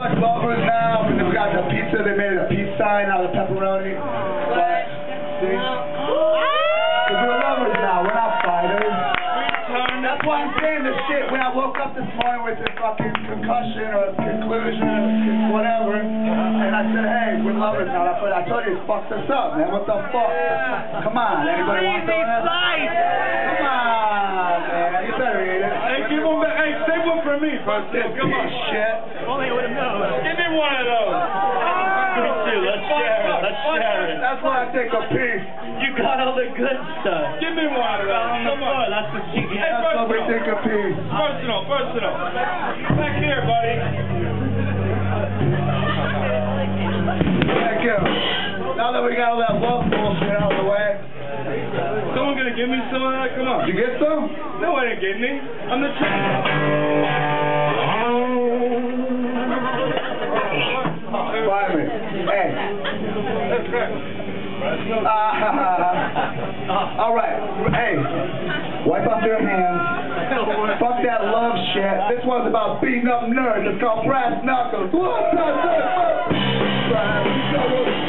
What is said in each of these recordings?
Like lovers now, and we got the pizza. They made a peace sign out of pepperoni. But, see? we're lovers now. We're not fighters. That's why I'm saying this shit. When I woke up this morning with this fucking concussion or conclusion or whatever, and I said, hey, we're lovers now. What I told you. It fucked us up, man. What the fuck? Come on. Anybody want some? Come on, man. You better eat it. Hey, give one back. Hey, save one for me, first. This Come on. piece of shit. Only would have known. Give me one of those. Me too. Let's share it. Let's share it. That's why I take a piece. You got all the good stuff. Give me one of those. Come on. That's what you Hey, get. That's why we take a piece. Personal, personal. Back here, buddy. Thank you. Now that we got all that love bullshit out of the way, Someone gonna give me some of that? Come on. did you get some? No, I didn't give me. I'm the champ. Uh, all right. Hey. Wipe off your hands. Fuck that love shit. This one's about beating up nerds. It's called Brass Knuckles. Brass Knuckles. Brass Knuckles.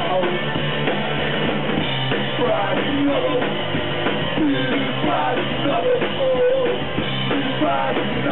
I'm. Brass knuckles. Brass knuckles.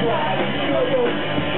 Brass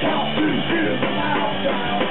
down, baby. We're gonna